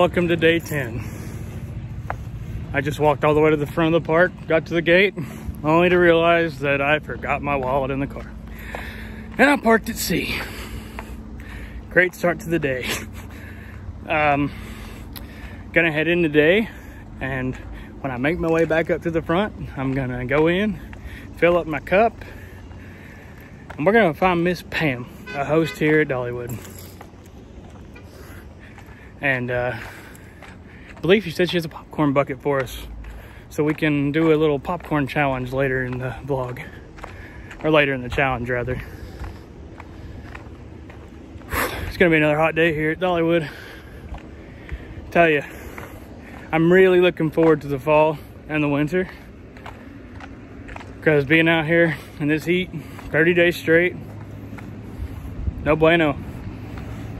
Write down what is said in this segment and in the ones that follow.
welcome to day 10. I just walked all the way to the front of the park, got to the gate, only to realize that I forgot my wallet in the car. And I parked at C. Great start to the day. Um, gonna head in today, and when I make my way back up to the front, I'm gonna go in, fill up my cup, and we're gonna find Miss Pam, a host here at Dollywood. And uh, I believe she said she has a popcorn bucket for us. So we can do a little popcorn challenge later in the vlog. Or later in the challenge, rather. It's gonna be another hot day here at Dollywood. Tell you, I'm really looking forward to the fall and the winter. Because being out here in this heat, 30 days straight, no bueno.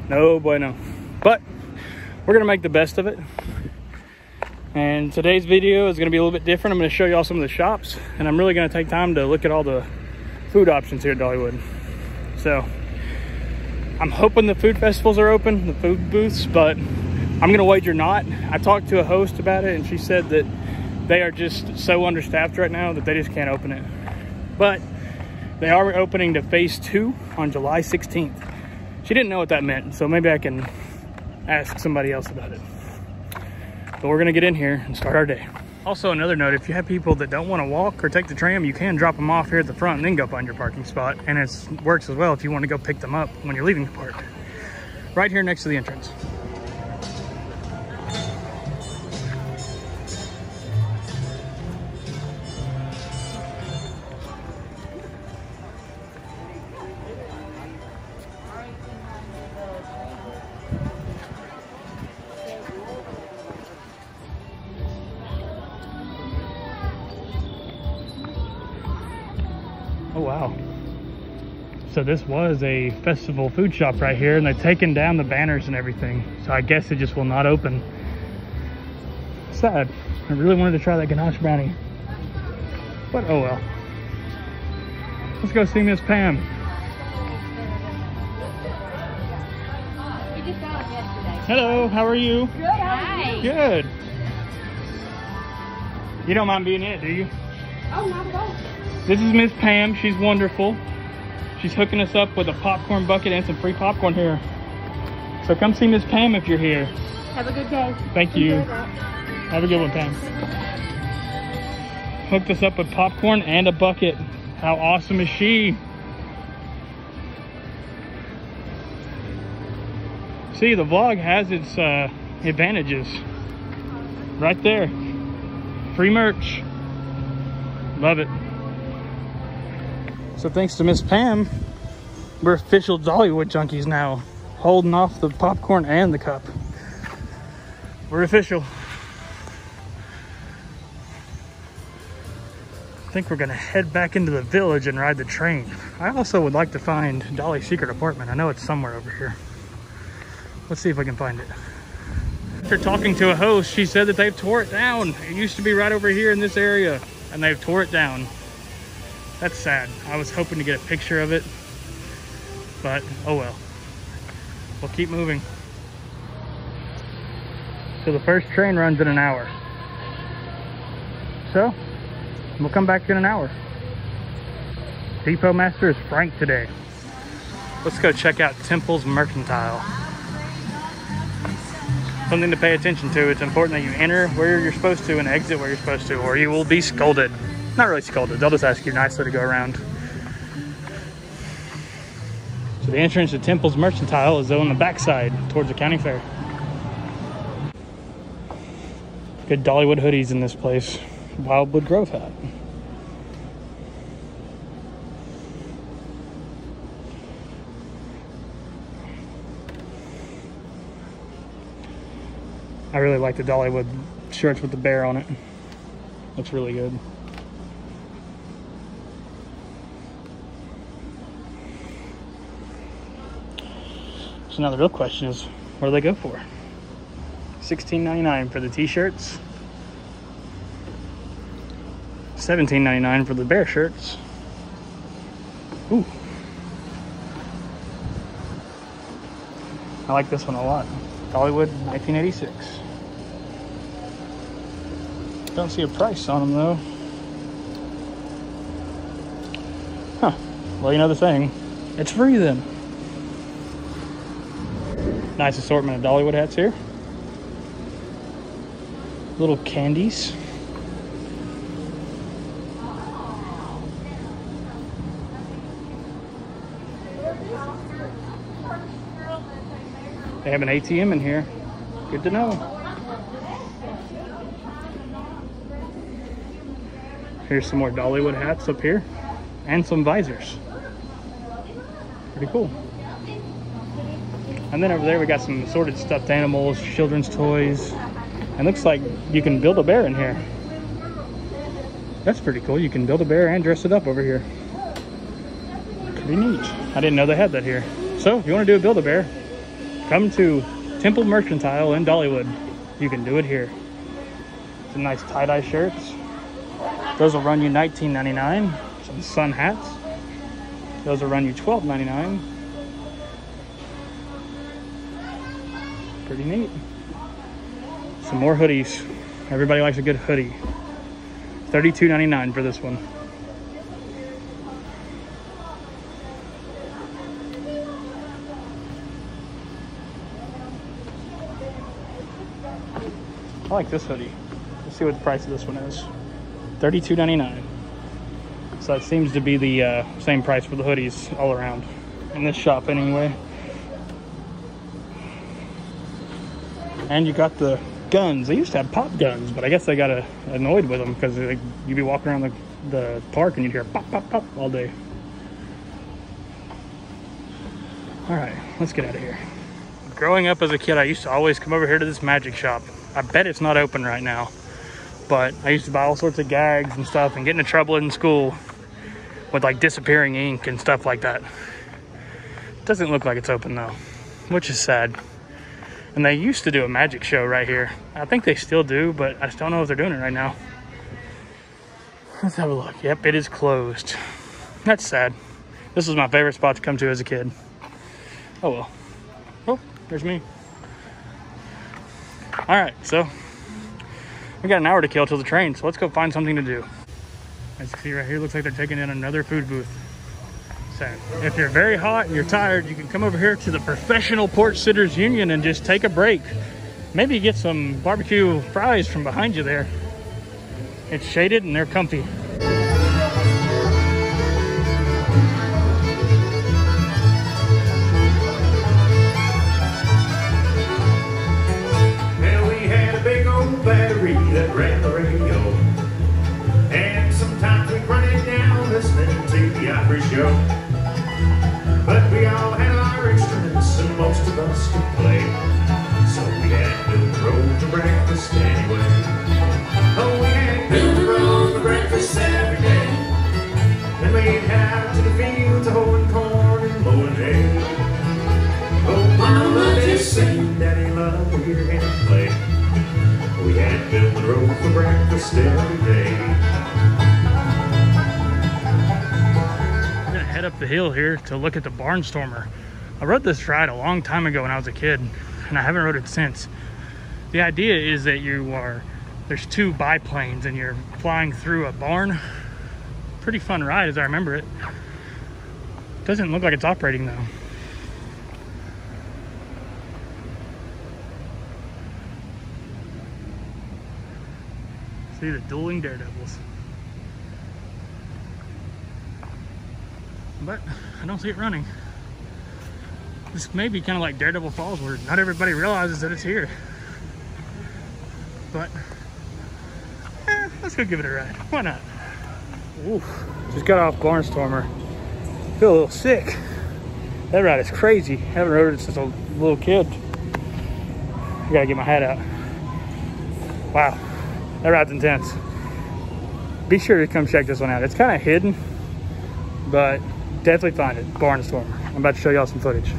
No bueno. We're gonna make the best of it. And today's video is gonna be a little bit different. I'm gonna show you all some of the shops and I'm really gonna take time to look at all the food options here at Dollywood. So I'm hoping the food festivals are open, the food booths, but I'm gonna wager not. I talked to a host about it and she said that they are just so understaffed right now that they just can't open it. But they are opening to phase two on July 16th. She didn't know what that meant, so maybe I can ask somebody else about it. But we're gonna get in here and start our day. Also, another note, if you have people that don't wanna walk or take the tram, you can drop them off here at the front and then go find your parking spot. And it works as well if you wanna go pick them up when you're leaving the park. Right here next to the entrance. So this was a festival food shop right here and they've taken down the banners and everything. So I guess it just will not open. Sad. I really wanted to try that ganache brownie. But oh well. Let's go see Miss Pam. We just got them yesterday. Hello, how are you? Good. Hi. Good. You don't mind being in it, do you? Oh, not at all. This is Miss Pam. She's wonderful. She's hooking us up with a popcorn bucket and some free popcorn here. So come see Miss Pam if you're here. Have a good day. Thank you. Have a good one, Pam. Hooked us up with popcorn and a bucket. How awesome is she? See, the vlog has its uh, advantages. Right there. Free merch. Love it. So thanks to Miss Pam, we're official Dollywood junkies now. Holding off the popcorn and the cup. We're official. I think we're gonna head back into the village and ride the train. I also would like to find Dolly's secret apartment. I know it's somewhere over here. Let's see if I can find it. After talking to a host, she said that they've tore it down. It used to be right over here in this area and they've tore it down. That's sad. I was hoping to get a picture of it, but oh well. We'll keep moving. So the first train runs in an hour. So, we'll come back in an hour. Depot Master is Frank today. Let's go check out Temple's Mercantile. Something to pay attention to. It's important that you enter where you're supposed to and exit where you're supposed to, or you will be scolded. Not really scolded, they'll just ask you nicely to go around. So the entrance to Temple's Mercantile is on the backside towards the county fair. Good Dollywood hoodies in this place. Wildwood Grove hat. I really like the Dollywood shirts with the bear on it. Looks really good. So now the real question is, what do they go for? $16.99 for the t-shirts. $17.99 for the bear shirts. Ooh. I like this one a lot. Dollywood 1986. Don't see a price on them though. Huh. Well, you know the thing. It's free then. Nice assortment of Dollywood hats here. Little candies. They have an ATM in here. Good to know. Here's some more Dollywood hats up here and some visors. Pretty cool. And then over there we got some assorted stuffed animals, children's toys. And looks like you can build a bear in here. That's pretty cool. You can build a bear and dress it up over here. Pretty neat. I didn't know they had that here. So if you want to do a Build-A-Bear, come to Temple Mercantile in Dollywood. You can do it here. Some nice tie-dye shirts. Those will run you $19.99. Some sun hats. Those will run you $12.99. Pretty neat. Some more hoodies. Everybody likes a good hoodie. $32.99 for this one. I like this hoodie. Let's see what the price of this one is. $32.99. So it seems to be the uh, same price for the hoodies all around. In this shop anyway. And you got the guns. They used to have pop guns, but I guess they got uh, annoyed with them because like, you'd be walking around the, the park and you'd hear pop, pop, pop all day. All right, let's get out of here. Growing up as a kid, I used to always come over here to this magic shop. I bet it's not open right now, but I used to buy all sorts of gags and stuff and get into trouble in school with like disappearing ink and stuff like that. Doesn't look like it's open though, which is sad. And they used to do a magic show right here. I think they still do, but I just don't know if they're doing it right now. Let's have a look. Yep, it is closed. That's sad. This was my favorite spot to come to as a kid. Oh well. Oh, there's me. All right, so we got an hour to kill till the train, so let's go find something to do. As you see right here, looks like they're taking in another food booth. If you're very hot and you're tired, you can come over here to the Professional Porch Sitters Union and just take a break. Maybe get some barbecue fries from behind you there. It's shaded and they're comfy. Hill here to look at the Barnstormer. I rode this ride a long time ago when I was a kid, and I haven't rode it since. The idea is that you are, there's two biplanes and you're flying through a barn. Pretty fun ride as I remember it. Doesn't look like it's operating though. See the dueling daredevils. But I don't see it running. This may be kind of like Daredevil Falls where not everybody realizes that it's here. But eh, let's go give it a ride. Why not? Oof. Just got off Barnstormer. Feel a little sick. That ride is crazy. Haven't rode it since a little kid. I gotta get my hat out. Wow, that ride's intense. Be sure to come check this one out. It's kind of hidden, but definitely find it. Barnstormer. I'm about to show y'all some footage.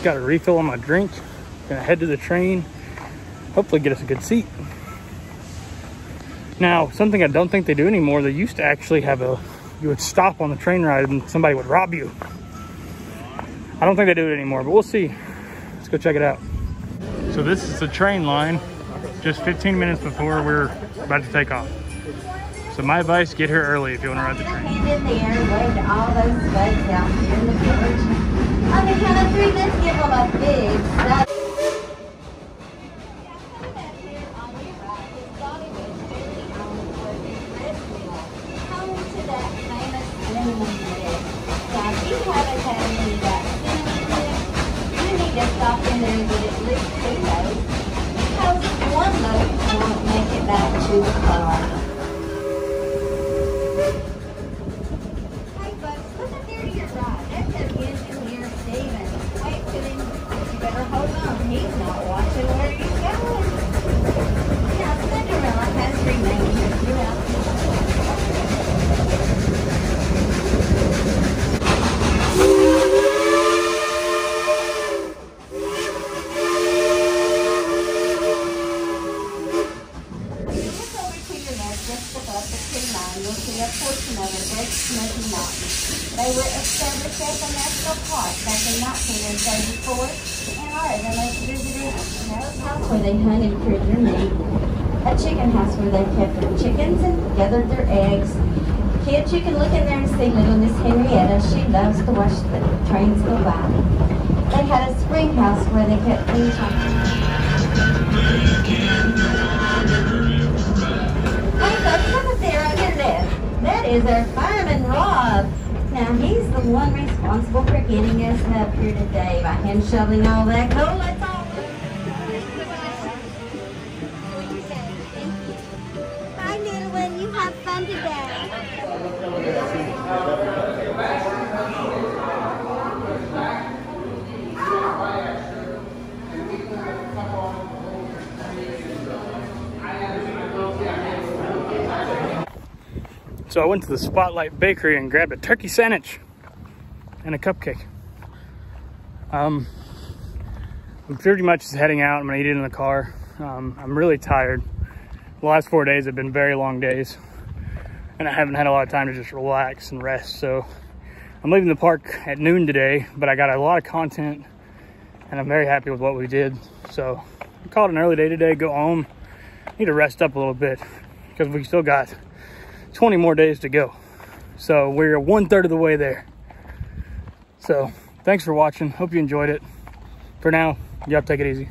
Just got a refill on my drink. Gonna head to the train. Hopefully get us a good seat. Now, something I don't think they do anymore, they used to actually have a, you would stop on the train ride and somebody would rob you. I don't think they do it anymore, but we'll see. Let's go check it out. So this is the train line, just 15 minutes before we're about to take off. So my advice, get here early if you want to ride the train. A big. Tree line, you'll see a portion Great Smoky Mountain. They were established as a national park back in 1934 and are the most visited house where they hunted their meat, a chicken house where they kept their chickens and gathered their eggs. Kids, you can look in there and see little Miss Henrietta. She loves to watch the trains go by. They had a spring house where they kept things is our fireman, Rob. Now, he's the one responsible for getting us up here today by hand shoveling all that coal. So I went to the Spotlight Bakery and grabbed a turkey sandwich and a cupcake. Um, I'm pretty much just heading out. I'm gonna eat it in the car. Um, I'm really tired. The last four days have been very long days and I haven't had a lot of time to just relax and rest. So I'm leaving the park at noon today, but I got a lot of content and I'm very happy with what we did. So I called an early day today, go home. Need to rest up a little bit because we still got 20 more days to go. So we're one third of the way there. So thanks for watching. Hope you enjoyed it. For now, y'all take it easy.